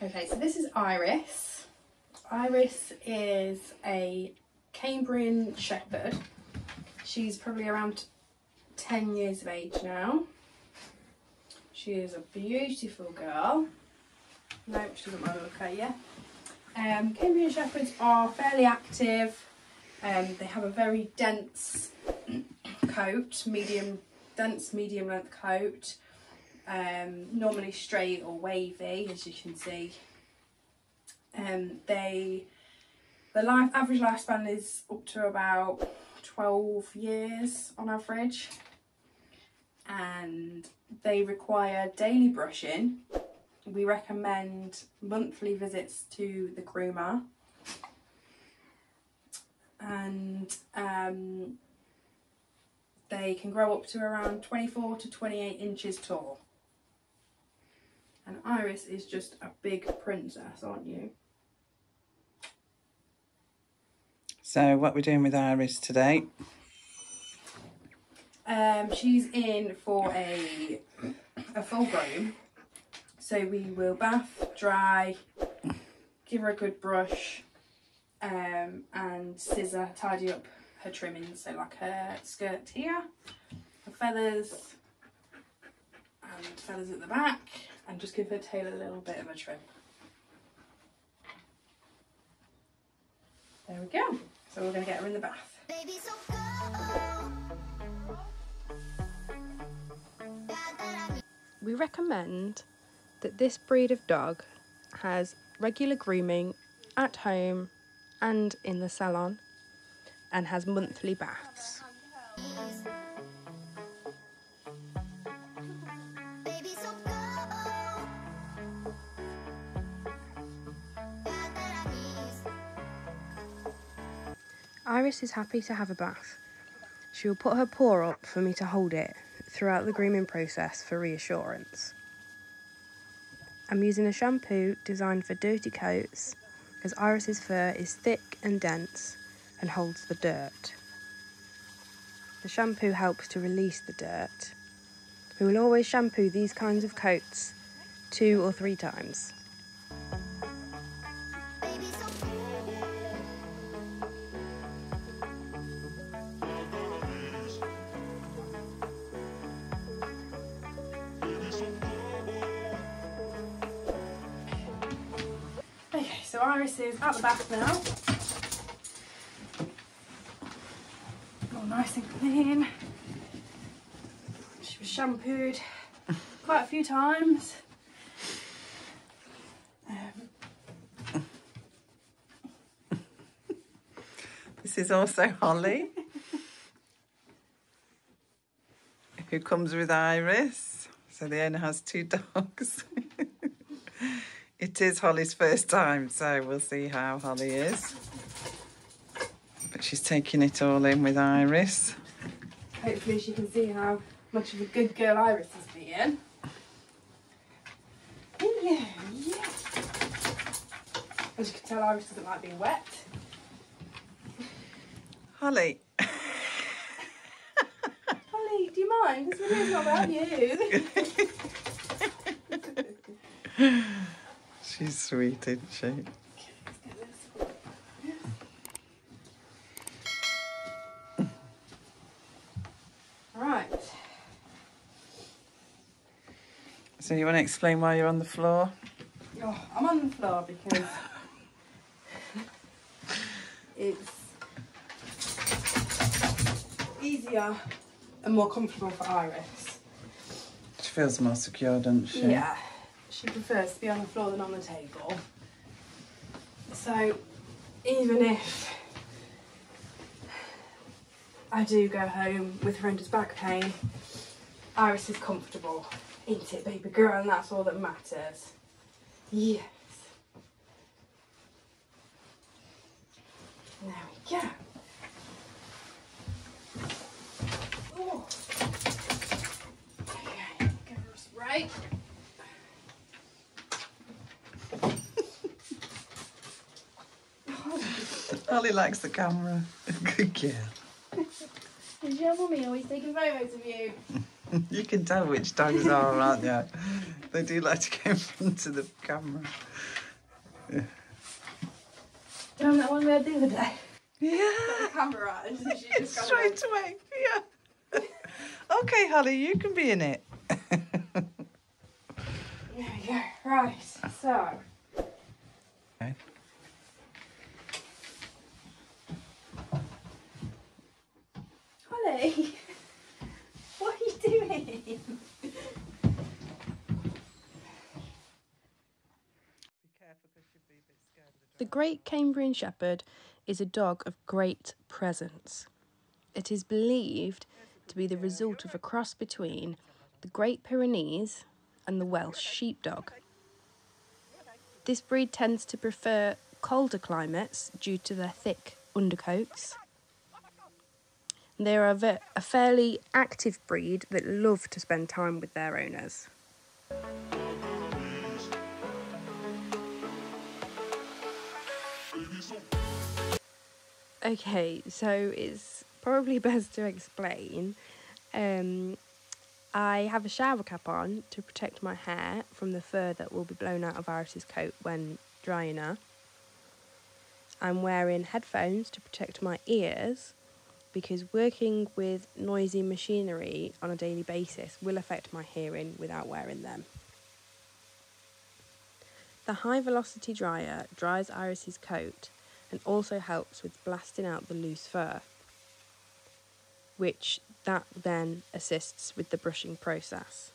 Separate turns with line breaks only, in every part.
Okay, so this is Iris. Iris is a Cambrian Shepherd. She's probably around 10 years of age now. She is a beautiful girl. No, she doesn't want to look at you. Um, Cambrian Shepherds are fairly active. Um, they have a very dense coat, medium, dense medium length coat. Um, normally straight or wavy, as you can see. Um, they, the life average lifespan is up to about 12 years on average, and they require daily brushing. We recommend monthly visits to the groomer and um, they can grow up to around 24 to 28 inches tall. And Iris is just a big princess, aren't you?
So what we're doing with Iris today?
Um, she's in for a a full groom. So we will bath, dry, give her a good brush, um, and scissor, tidy up her trimmings. So like her skirt here, her feathers, and feathers at the back, and just give her tail a little bit of a trim. There we go. So we're going to get her in the bath.
Baby, so.
We recommend that this breed of dog has regular grooming at home and in the salon and has monthly baths. Iris is happy to have a bath. She will put her paw up for me to hold it throughout the grooming process for reassurance. I'm using a shampoo designed for dirty coats as Iris's fur is thick and dense and holds the dirt. The shampoo helps to release the dirt. We will always shampoo these kinds of coats two or three times. Iris is at the bath now. All nice and clean. She was shampooed quite a few times. Um,
This is also Holly, who comes with Iris. So the owner has two dogs. it is Holly's first time, so we'll see how Holly is. But she's taking it all in with Iris.
hopefully she can see how much of a good girl Iris is being. Yeah, yeah. As you can tell, Iris doesn't like being wet.
Holly,
Holly, do you mind? This video's not about you.
she's sweet, isn't she?
Right.
So you want to explain why you're on the floor?
Oh, I'm on the floor because it's easier and more comfortable for Iris.
She feels more secure, doesn't she?
Yeah, she prefers to be on the floor than on the table. So even if I do go home with horrendous back pain, Iris is comfortable, ain't it, baby girl? And that's all that matters. Yes. There we go. Oh. Okay, give her a spray.
Holly likes the camera. Good girl.
Is your mummy always taking photos of you?
You can tell which dogs are, aren't you? They do like to go in front of the camera.
Damn, that one we had the other day.
Yeah.
The camera and she just
Straight away. Yeah. okay, Holly, you can be in it.
There we go. Right, so.
Okay.
Holly, what are you doing? The Great Cambrian Shepherd is a dog of great presence. It is believed to be the result of a cross between the Great Pyrenees and the Welsh Sheepdog. This breed tends to prefer colder climates due to their thick undercoats. They are a, ve- a fairly active breed that love to spend time with their owners. Okay, so it's probably best to explain. Um, I have a shower cap on to protect my hair from the fur that will be blown out of Iris's coat when drying her. I'm wearing headphones to protect my ears because working with noisy machinery on a daily basis will affect my hearing without wearing them. The high velocity dryer dries Iris's coat and also helps with blasting out the loose fur, which that then assists with the brushing process.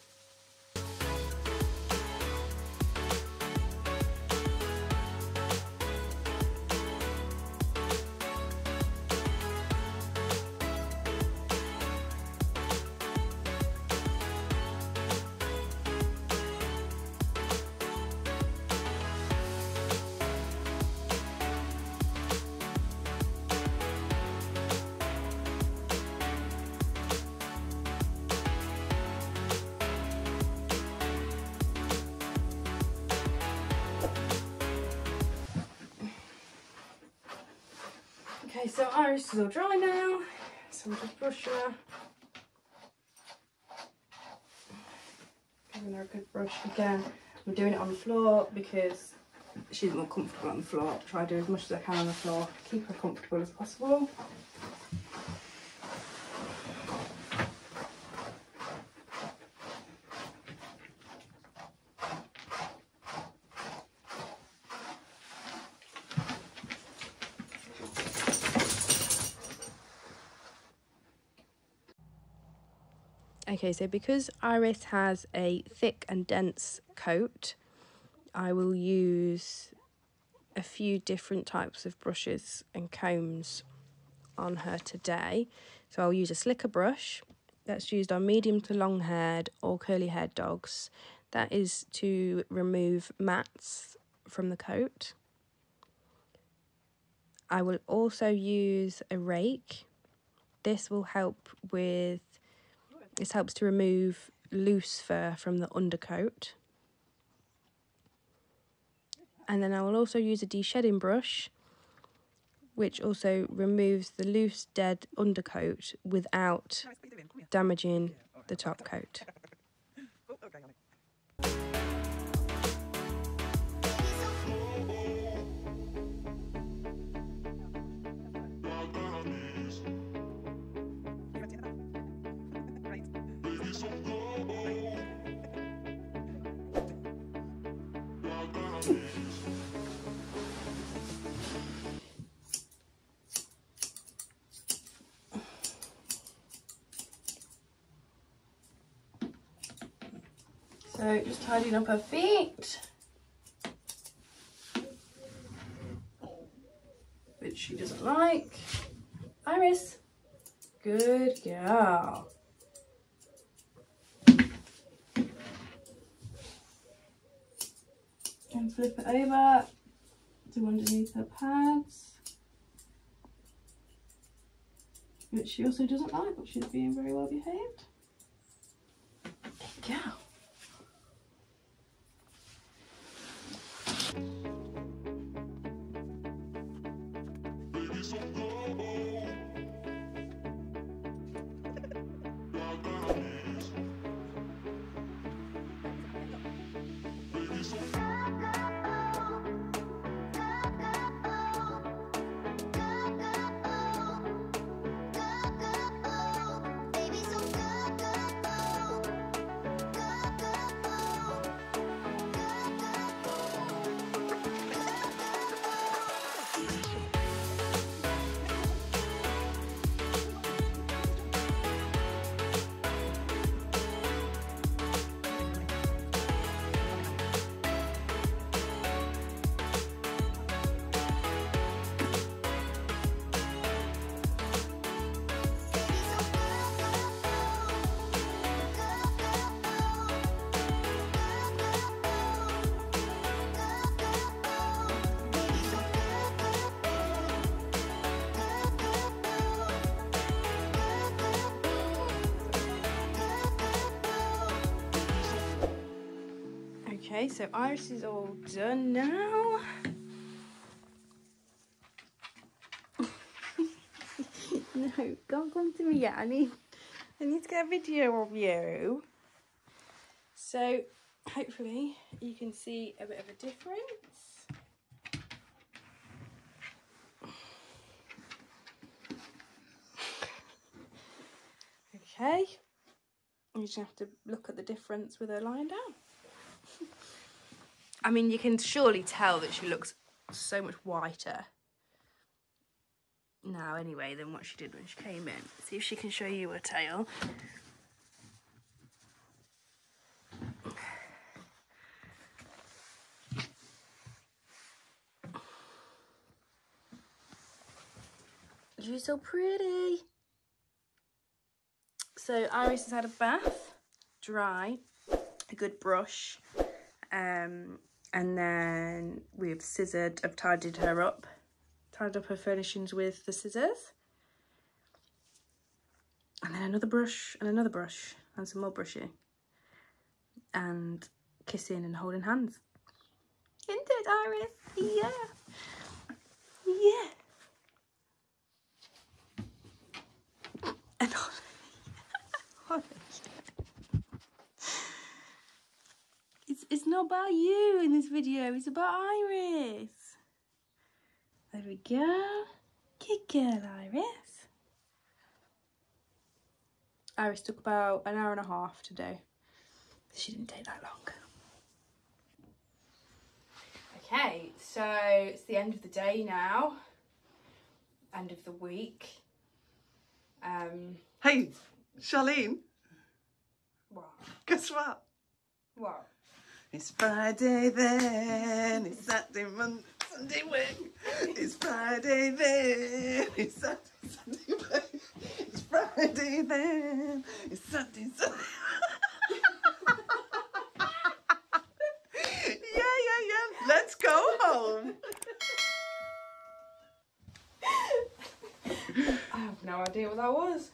So Iris is all dry now, so we'll just brush her. Giving her a good brush again. I'm doing it on the floor because she's more comfortable on the floor. Try to do as much as I can on the floor, keep her comfortable as possible. Okay, so because Iris has a thick and dense coat, I will use a few different types of brushes and combs on her today. So I'll use a slicker brush that's used on medium to long haired or curly haired dogs. That is to remove mats from the coat. I will also use a rake. This will help with this helps to remove loose fur from the undercoat. And then I will also use a de-shedding brush, which also removes the loose, dead undercoat without damaging the top coat. Oh, So just tidying up her feet. Which she doesn't like. Iris. Good girl. Flip it over to underneath her pads. Which she also doesn't like, but she's being very well behaved. Good girl. Okay, so Iris is all done now. no, don't come to me yet. I need, I need to get a video of you. So, hopefully, you can see a bit of a difference. Okay, you just have to look at the difference with her lying down. I mean, you can surely tell that she looks so much whiter now, anyway, than what she did when she came in. See if she can show you her tail. You're so pretty. So Iris has had a bath, dry, a good brush, um, and then we've scissored, I've tidied her up, tidied up her furnishings with the scissors. And then another brush and another brush and some more brushing. And kissing and holding hands. Isn't it, Iris? Yeah. Yeah. And Holly. It's, it's not about you in this video, it's about Iris. There we go. Good girl, Iris. Iris took about an hour and a half to do. She didn't take that long. Okay, so it's the end of the day now. End of the week. Um,
Hey, Charlene,
what?
guess what?
What?
It's Friday then, it's Saturday, Monday, Sunday when. It's Friday then, it's Saturday, Sunday when. It's Friday then, it's Saturday, Sunday. yeah, yeah, yeah. Let's go home.
I have no idea what that was.